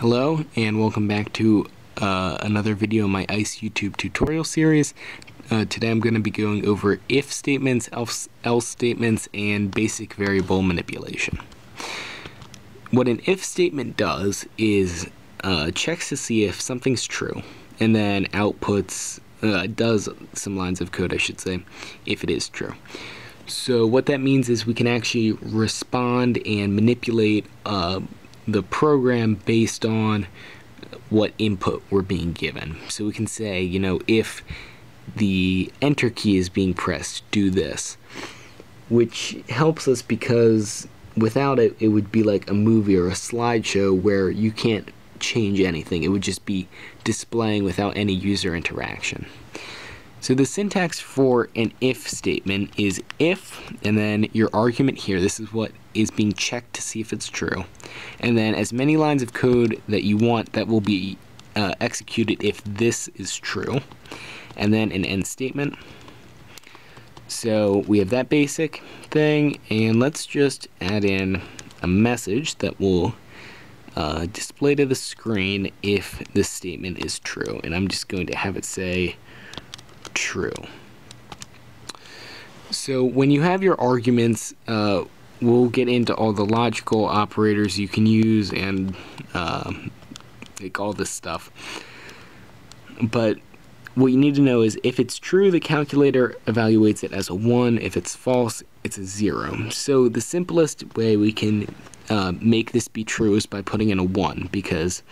Hello and welcome back to uh, another video in my ICE YouTube tutorial series. Uh, today I'm going to be going over if statements, else, else statements, and basic variable manipulation. What an if statement does is uh, checks to see if something's true and then outputs, uh, does some lines of code I should say, if it is true. So what that means is we can actually respond and manipulate uh, the program based on what input we're being given. So we can say, you know, if the enter key is being pressed, do this. Which helps us because without it, it would be like a movie or a slideshow where you can't change anything. It would just be displaying without any user interaction. So the syntax for an if statement is if, and then your argument here, this is what is being checked to see if it's true, and then as many lines of code that you want that will be uh, executed if this is true, and then an end statement. So we have that basic thing, and let's just add in a message that will uh, display to the screen if this statement is true. And I'm just going to have it say true. So when you have your arguments, uh, we'll get into all the logical operators you can use and uh, like all this stuff. But what you need to know is if it's true, the calculator evaluates it as a 1. If it's false, it's a 0. So the simplest way we can uh, make this be true is by putting in a 1 because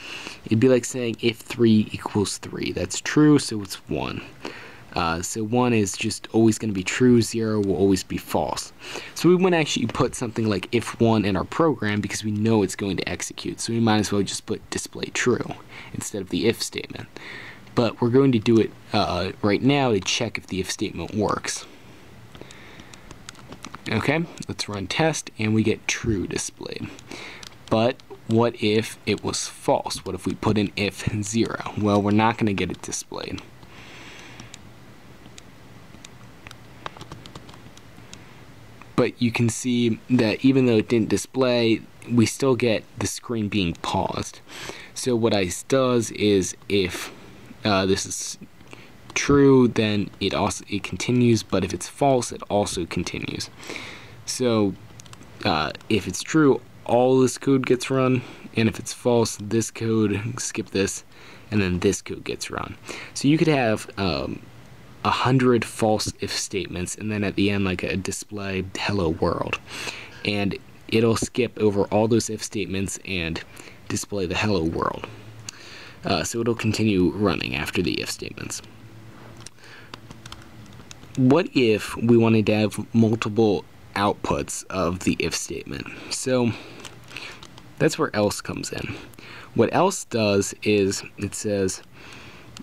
it'd be like saying if 3 equals 3. That's true, so it's 1. Uh, so 1 is just always going to be true, 0 will always be false. So we wouldn't actually put something like if 1 in our program because we know it's going to execute. So we might as well just put display true instead of the if statement. But we're going to do it uh, right now to check if the if statement works. Okay, let's run test and we get true displayed. But what if it was false? What if we put in if 0? Well, we're not going to get it displayed. But you can see that even though it didn't display, we still get the screen being paused. So what ICE does is if uh, this is true, then it also it continues, but if it's false, it also continues. So uh, if it's true, all this code gets run, and if it's false, this code, skip this, and then this code gets run. So you could have um, a hundred false if statements and then at the end like a display hello world. And it'll skip over all those if statements and display the hello world. Uh, so it'll continue running after the if statements. What if we wanted to have multiple outputs of the if statement? So that's where else comes in. What else does is it says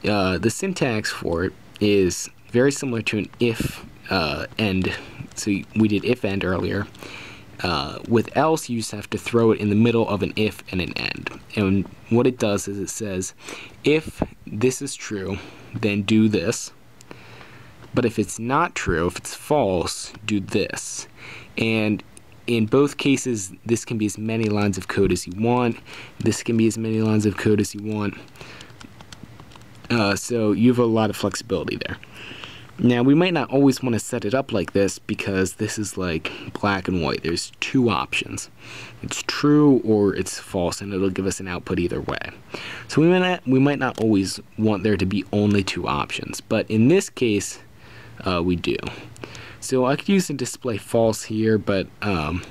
uh, the syntax for it is very similar to an if uh, end. So we did if end earlier. Uh, with else, you just have to throw it in the middle of an if and an end. And what it does is it says, if this is true, then do this. But if it's not true, if it's false, do this. And in both cases, this can be as many lines of code as you want. This can be as many lines of code as you want. Uh, so you have a lot of flexibility there. Now we might not always want to set it up like this because this is like black and white. There's two options. It's true or it's false and it'll give us an output either way. So we might not, we might not always want there to be only two options, but in this case uh, we do. So I could use the display false here, but um,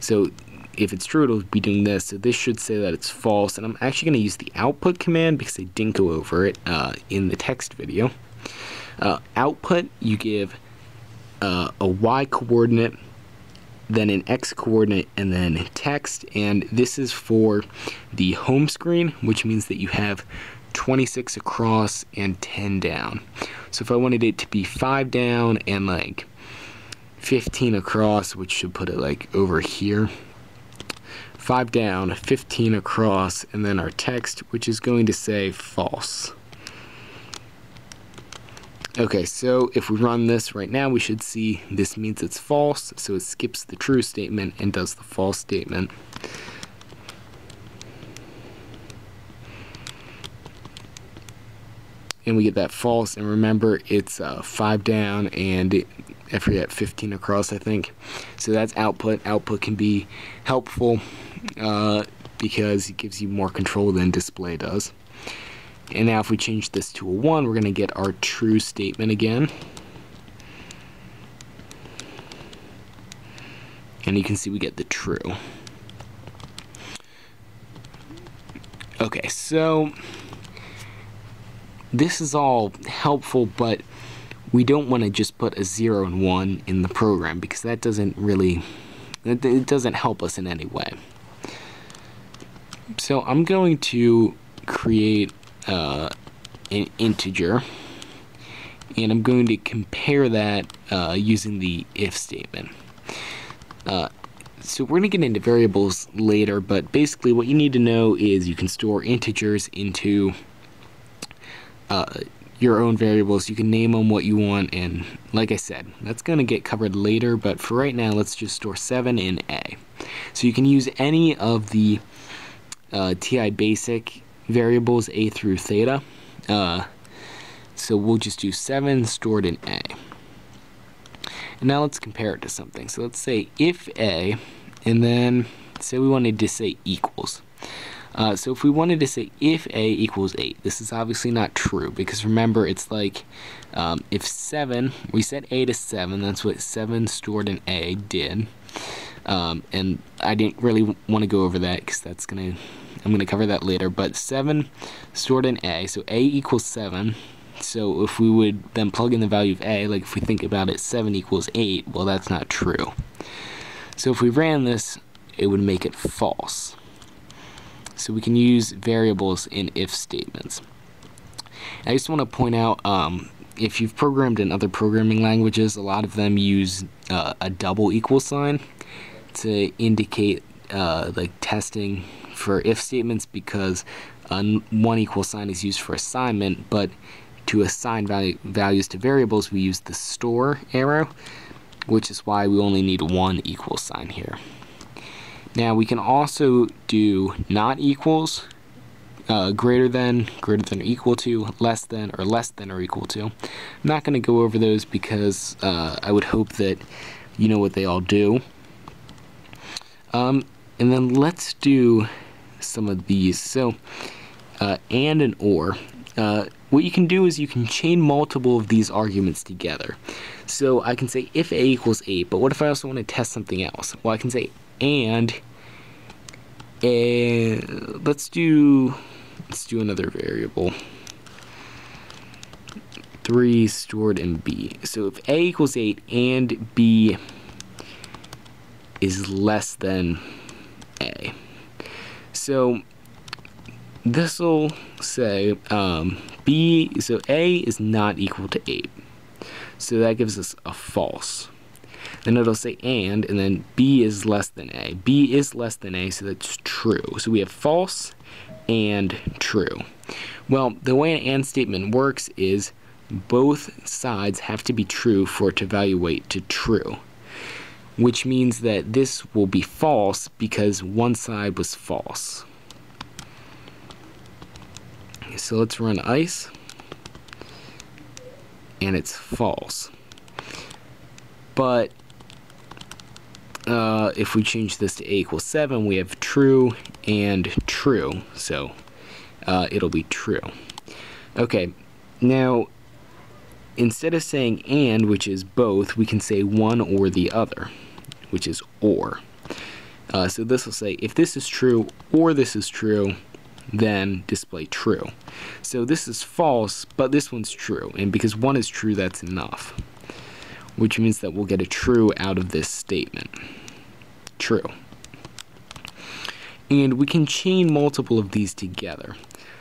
so if it's true, it'll be doing this. So this should say that it's false. And I'm actually going to use the output command because I didn't go over it uh, in the text video. Uh, output, you give uh, a y coordinate, then an x coordinate, and then text. And this is for the home screen, which means that you have 26 across and 10 down. So if I wanted it to be 5 down and like 15 across, which should put it like over here, 5 down, 15 across, and then our text, which is going to say false. Okay, so if we run this right now, we should see this means it's false, so it skips the true statement and does the false statement. And we get that false. And remember, it's uh, 5 down and I forget, 15 across, I think. So that's output. Output can be helpful uh, because it gives you more control than display does. And now if we change this to a 1, we're going to get our true statement again. And you can see we get the true. Okay, so this is all helpful, but we don't want to just put a 0 and 1 in the program because that doesn't really, it doesn't help us in any way. So I'm going to create uh, an integer and I'm going to compare that uh, using the if statement. Uh, so we're going to get into variables later, but basically what you need to know is you can store integers into uh, your own variables. You can name them what you want, and like I said, that's going to get covered later, but for right now, let's just store 7 in A. So you can use any of the uh, TI basic variables A through theta. Uh, so we'll just do 7 stored in A. And now let's compare it to something. So let's say if A, and then say we wanted to say equals. Uh, so if we wanted to say if a equals 8, this is obviously not true because remember it's like um, if 7, we set a to 7, that's what 7 stored in a did. Um, and I didn't really want to go over that because that's going to, I'm going to cover that later, but 7 stored in a, so a equals 7, so if we would then plug in the value of a, like if we think about it, 7 equals 8, well that's not true. So if we ran this, it would make it false. So we can use variables in if statements. I just want to point out, um, if you've programmed in other programming languages, a lot of them use uh, a double equal sign to indicate uh, like testing for if statements because one equal sign is used for assignment, but to assign value, values to variables, we use the store arrow, which is why we only need one equal sign here. Now we can also do not equals, uh, greater than, greater than or equal to, less than, or less than or equal to. I'm not going to go over those because uh, I would hope that you know what they all do. Um, and then let's do some of these. So, uh, and an or. Uh, what you can do is you can chain multiple of these arguments together. So I can say if a equals 8, but what if I also want to test something else? Well, I can say and a, let's do let's do another variable. 3 stored in b. So if a equals 8 and b is less than a. So this will say um, b so a is not equal to 8 so that gives us a false then it'll say and, and then B is less than A. B is less than A, so that's true. So we have false and true. Well, the way an AND statement works is both sides have to be true for it to evaluate to true, which means that this will be false because one side was false. So let's run ice, and it's false. But uh, if we change this to a equals 7, we have true and true. So uh, it'll be true. Okay, now instead of saying and, which is both, we can say one or the other, which is or. Uh, so this will say if this is true or this is true, then display true. So this is false, but this one's true. And because one is true, that's enough which means that we'll get a true out of this statement. True. And we can chain multiple of these together.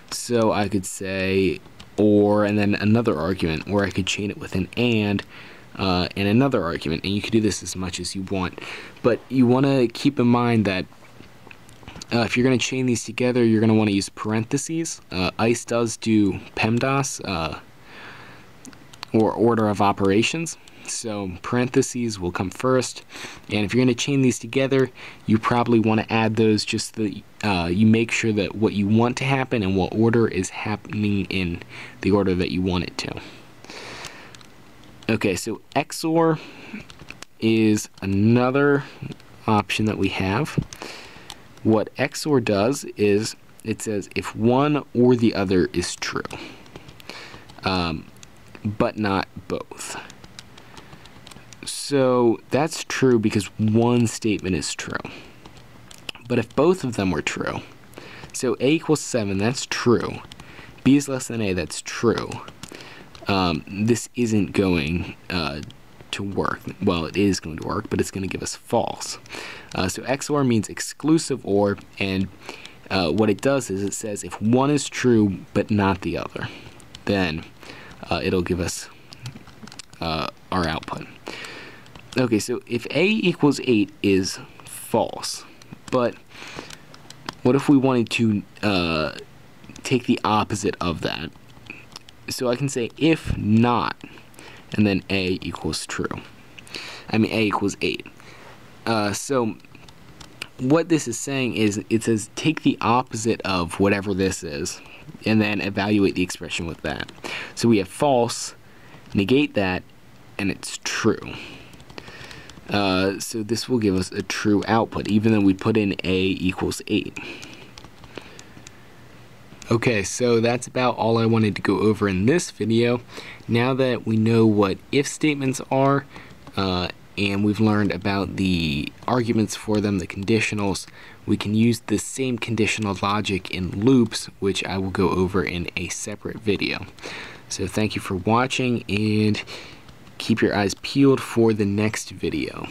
So I could say or and then another argument, or I could chain it with an and uh, and another argument, and you can do this as much as you want. But you want to keep in mind that uh, if you're going to chain these together, you're going to want to use parentheses. Uh, ICE does do PEMDAS, uh, or order of operations. So parentheses will come first, and if you're going to chain these together, you probably want to add those just so that uh, you make sure that what you want to happen and what order is happening in the order that you want it to. Okay, so XOR is another option that we have. What XOR does is it says if one or the other is true, um, but not both. So that's true because one statement is true. But if both of them were true, so A equals 7, that's true. B is less than A, that's true. Um, this isn't going uh, to work. Well, it is going to work, but it's going to give us false. Uh, so XOR means exclusive OR, and uh, what it does is it says if one is true but not the other, then uh, it'll give us uh, our output. Okay, so if A equals 8 is false, but what if we wanted to uh, take the opposite of that? So I can say if not, and then A equals true. I mean, A equals 8. Uh, so what this is saying is it says take the opposite of whatever this is and then evaluate the expression with that. So we have false, negate that, and it's true. Uh, so this will give us a true output, even though we put in A equals 8. Okay, so that's about all I wanted to go over in this video. Now that we know what if statements are, uh, and we've learned about the arguments for them, the conditionals, we can use the same conditional logic in loops, which I will go over in a separate video. So thank you for watching, and keep your eyes peeled for the next video.